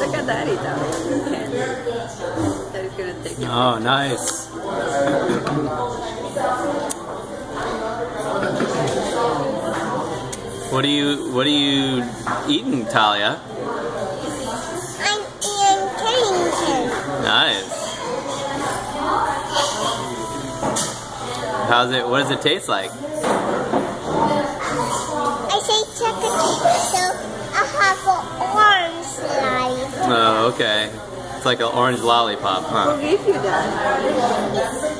Look at Daddy though. Candy. Daddy's gonna take it. Oh, nice. What are you What are you eating, Thalia? I'm eating candy. Nice. How's it? What does it taste like? Oh, okay. It's like an orange lollipop, huh? Who gave you that?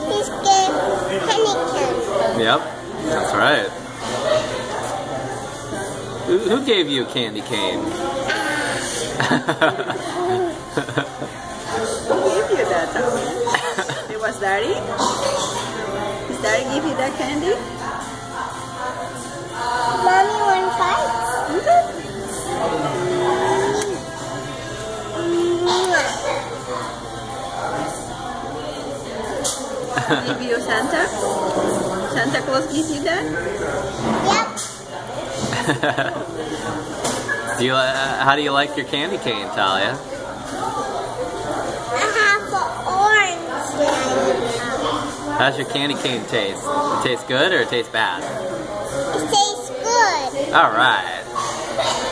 He's gave honeycomb. Yep, that's right. Who, who gave you a candy cane? Who gave you that? Thalia? It was Daddy? Did Daddy give you that candy? Give you Santa? Santa Claus give you that? Yep. do you, uh, how do you like your candy cane, Thalia? I have an orange slice. How's your candy cane taste? It tastes good or it tastes bad? It tastes good. All right.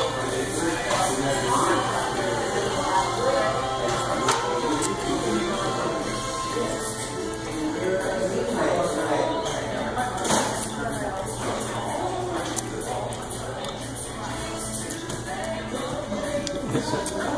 Yes.